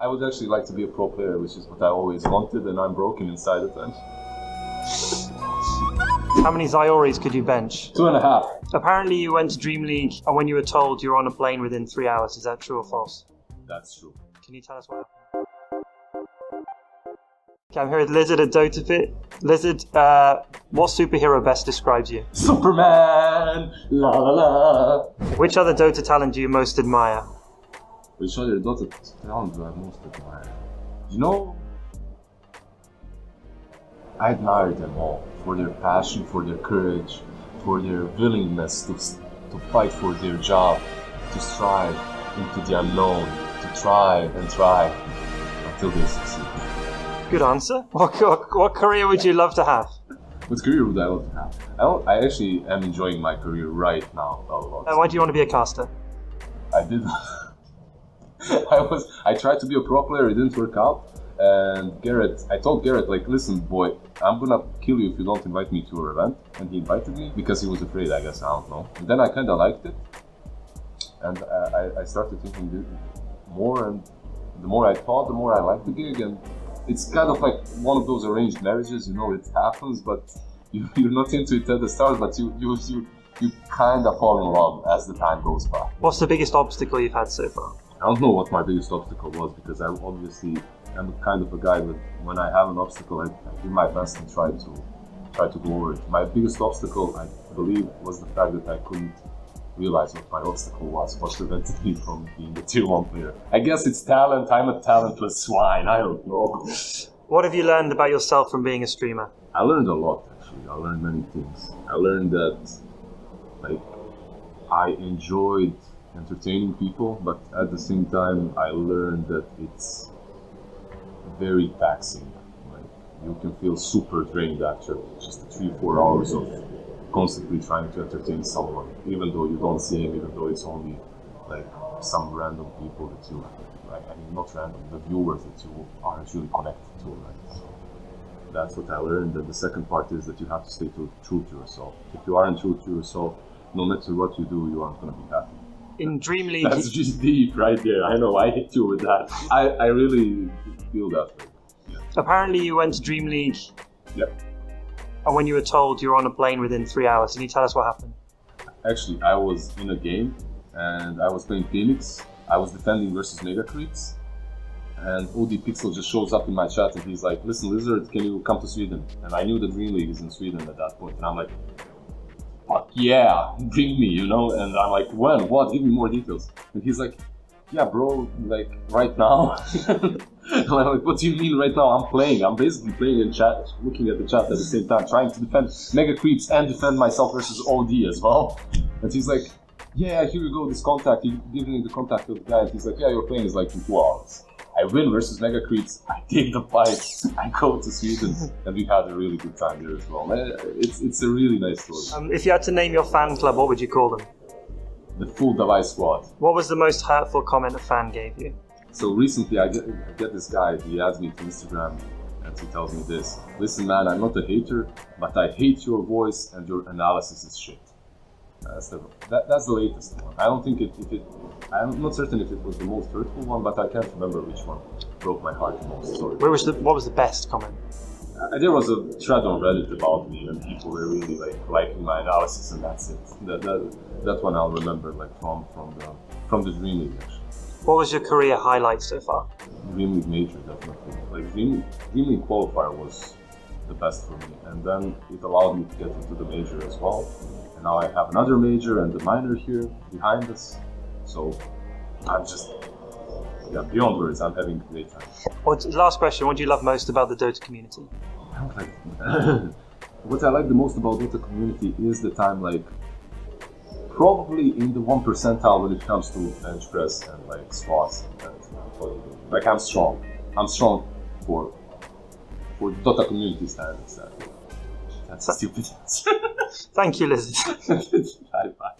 I would actually like to be a pro player, which is what I always wanted, and I'm broken inside at times. How many Zyoris could you bench? Two and a half. Apparently, you went to Dream League, and when you were told you were on a plane within three hours, is that true or false? That's true. Can you tell us what happened? Okay, I'm here with LizZard at DotaPit. LizZard, uh, what superhero best describes you? Superman! La la la! Which other Dota talent do you most admire? Which other Dota talent do I most admire? You know, I admire them all for their passion, for their courage, for their willingness to, to fight for their job, to strive into the unknown, to try and try until they succeed. Good answer. What, what, what career would you love to have? What career would I love to have? I, don't, I actually am enjoying my career right now a lot. Why do you want to be a caster? I did. I was. I tried to be a pro player. It didn't work out. And Garrett, I told Garrett, like, listen, boy, I'm gonna kill you if you don't invite me to your event. And he invited me because he was afraid. I guess I don't know. And then I kind of liked it, and uh, I, I started thinking more. And the more I thought, the more I liked the gig. And it's kind of like one of those arranged marriages. You know, it happens, but you, you're not into it at the start. But you you you you kind of fall in love as the time goes by. What's the biggest obstacle you've had so far? I don't know what my biggest obstacle was because I'm obviously I'm kind of a guy that when I have an obstacle, I, I do my best and try to try to go over it. My biggest obstacle, I believe, was the fact that I couldn't realize what my obstacle was, what prevented me from being a tier one player. I guess it's talent. I'm a talentless swine. I don't know. What have you learned about yourself from being a streamer? I learned a lot actually. I learned many things. I learned that like I enjoyed entertaining people, but at the same time, I learned that it's very taxing. Like you can feel super drained after just three, four hours of constantly trying to entertain someone, even though you don't see him, even though it's only like some random people that you, like, I mean, not random, the viewers that you aren't really connected to, right? So that's what I learned. And the second part is that you have to stay true, true to yourself. If you aren't true to yourself, no matter what you do, you aren't going to be happy in Dream League. That's just deep right there. I know. I hit you with that. I, I really feel that. Yeah. Apparently, you went to Dream League. Yep. And when you were told you were on a plane within three hours, can you tell us what happened? Actually, I was in a game and I was playing Phoenix. I was defending versus Mega Creeps. And OD Pixel just shows up in my chat and he's like, listen, LizZard, can you come to Sweden? And I knew the Dream League is in Sweden at that point. And I'm like, yeah, bring me, you know? And I'm like, when? What? Give me more details. And he's like, yeah, bro, like right now. and I'm like, what do you mean right now? I'm playing. I'm basically playing in chat, looking at the chat at the same time, trying to defend Mega Creeps and defend myself versus OD as well. And he's like, yeah, here you go, this contact. You give me the contact of the guy. He's like, yeah, your plane is like in two hours. I win versus Mega Creeps. I take the fight. I go to Sweden, and we had a really good time there as well. It's it's a really nice story. Um, if you had to name your fan club, what would you call them? The Full Device Squad. What was the most hurtful comment a fan gave you? So recently, I get, I get this guy. He adds me to Instagram, and he tells me this: "Listen, man, I'm not a hater, but I hate your voice and your analysis is shit." That's the that, that's the latest one. I don't think it, if it. I'm not certain if it was the most hurtful one, but I can't remember which one broke my heart the most. Sorry. Where was the what was the best comment? Uh, there was a thread on Reddit about me, and people were really like liking my analysis, and that's it. That that, that one I'll remember like from from the from the Dream League actually. What was your career highlight so far? Dream League Major, definitely. Like Dream, Dream League qualifier was the best for me, and then it allowed me to get into the major as well. And now I have another major and a minor here behind us. So I'm just, yeah, beyond words, I'm having a great time. What's, last question, what do you love most about the Dota community? I like What I like the most about Dota community is that I'm like probably in the one percentile when it comes to bench press and like squats. And, like I'm strong. I'm strong for for Dota community standards. That's a stupid answer. Thank you, Liz. bye bye.